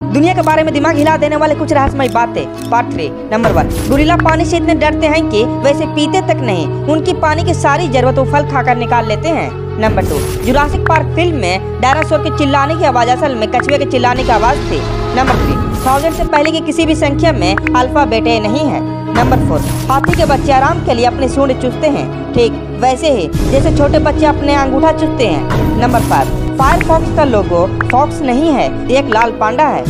दुनिया के बारे में दिमाग हिला देने वाले कुछ रहस्यमय बातें। Part three number one gorilla पानी से इतने डरते हैं कि वैसे पीते तक नहीं, उनकी पानी की सारी ज़रूरत वो फल खाकर निकाल लेते हैं। Number two Jurassic Park film में डायनासोर के चिल्लाने की आवाज़, असल में कछुए के चिल्लाने की आवाज़ थी। नंबर थ्री थाउज़ेंड से पहले की किसी भी संख्या में अल्फ़ा बेटे नहीं है। नंबर फोर हाथी के बच्चे आराम के लिए अपने सूंड चूसते हैं। ठीक वैसे ही, जैसे छोटे बच्चे अपने अंगूठा चूसते हैं। नंबर फाइव फायर फॉक्स का लोगो फॉक्स नहीं है एक लाल पांडा है।